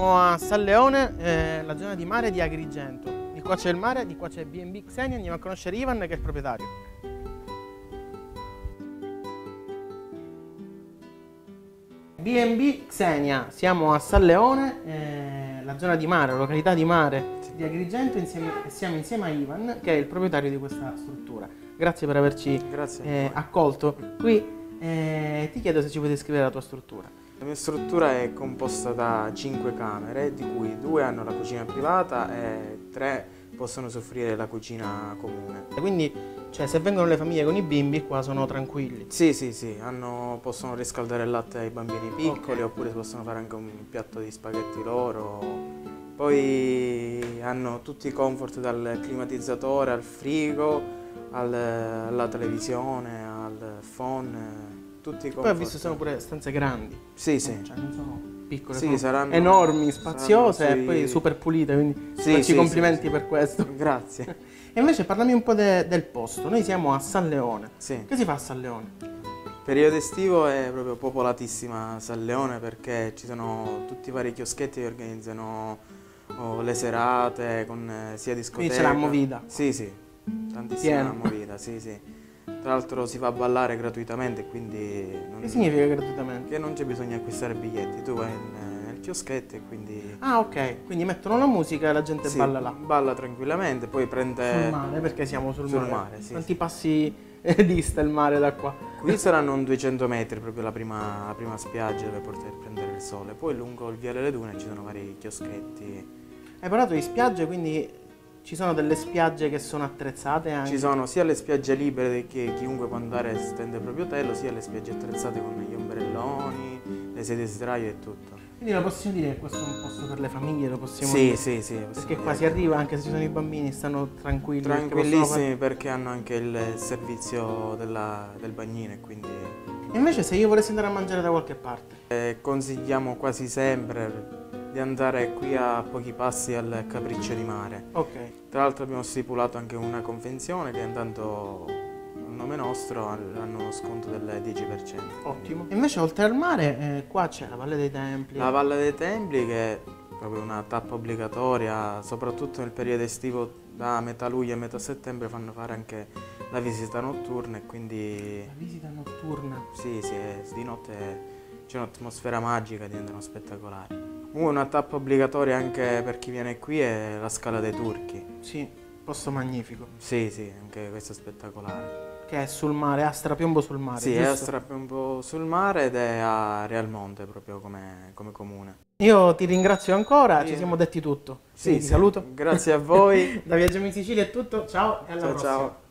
siamo a San Leone, eh, la zona di mare di Agrigento. Di qua c'è il mare, di qua c'è B&B Xenia, andiamo a conoscere Ivan che è il proprietario. B&B Xenia, siamo a San Leone, eh, la zona di mare, la località di mare di Agrigento insieme, e siamo insieme a Ivan che è il proprietario di questa struttura. Grazie per averci Grazie. eh, accolto. Qui eh, ti chiedo se ci puoi descrivere la tua struttura. La mia struttura è composta da 5 camere, di cui due hanno la cucina privata e tre possono soffrire la cucina comune. E Quindi, cioè, se vengono le famiglie con i bimbi, qua sono tranquilli. Sì, sì, sì, hanno- possono riscaldare il latte ai bambini piccoli Ok. oppure possono fare anche un piatto di spaghetti loro. Poi hanno tutti i comfort dal climatizzatore al frigo, al- alla televisione, al phone, tutti i Poi ho visto sono pure stanze grandi. Sì, sì. Cioè, non sono piccole, Sì, sono saranno- enormi, saranno spaziose e poi super pulite, quindi Sì, facci sì, complimenti sì, sì. per questo. Grazie. E invece parlami un po' de- del posto. Noi siamo a San Leone. Sì. Che si fa a San Leone? Periodo estivo è proprio popolatissima San Leone perché ci sono tutti i vari chioschetti che organizzano oh, le serate con eh, sia discoteca. c'è la movida. Sì, sì, tantissima Pieno. movida, sì, sì. Tra l'altro si va a ballare gratuitamente, quindi non, Che significa gratuitamente? che non c'è bisogno di acquistare biglietti, tu vai in- nel chioschetto e quindi Ah, ok. Quindi mettono la musica e la gente sì, balla là. balla tranquillamente, poi prende... Sul mare, perché siamo sul, sul mare. mare, sì, Quanti passi eh, dista il mare da qua? Qui saranno un 200 metri proprio la prima, la prima spiaggia dove poter prendere il sole, poi lungo il viale delle dune ci sono vari chioschetti. Hai parlato di spiagge, quindi ci sono delle spiagge che sono attrezzate anche. Ci sono sia le spiagge libere che chiunque può andare e stende il proprio telo, sia le spiagge attrezzate con gli ombrelloni, le sedie sdraio e tutto. Quindi lo possiamo dire che questo è un posto per le famiglie, lo possiamo Sì, dire. sì, sì. Perché possiamo qua si arriva, anche se ci sono i bambini, stanno tranquilli. perché possono Tranquillissimi perché hanno anche il servizio della- del bagnino e quindi fare- E invece se io volessi andare a mangiare da qualche parte, eh, consigliamo quasi sempre di andare qui a pochi passi al Capriccio di Mare. ok. Tra l'altro abbiamo stipulato anche una convenzione che andando a nome nostro hanno uno sconto del 10%. Ottimo. E invece oltre al mare, eh, qua c'è la Valle dei Templi. La Valle dei Templi che è proprio una tappa obbligatoria, soprattutto nel periodo estivo da metà luglio a metà settembre fanno fare anche la visita notturna e quindi La visita notturna. sì, sì, di notte c'è un'atmosfera magica, diventano spettacolari. Una tappa obbligatoria anche per chi viene qui è la Scala dei Turchi. Sì, posto magnifico. Sì, sì, anche questo è spettacolare. Che è sul mare, a strapiombo sul mare. Sì, è a giusto? Strapiombo sul mare ed è a Realmonte proprio come, come comune. Io ti ringrazio ancora, ci Io- siamo detti tutto. Sì, sì. saluto. Grazie a voi. Da Viaggiamo in Sicilia è tutto, ciao e alla ciao prossima. ciao.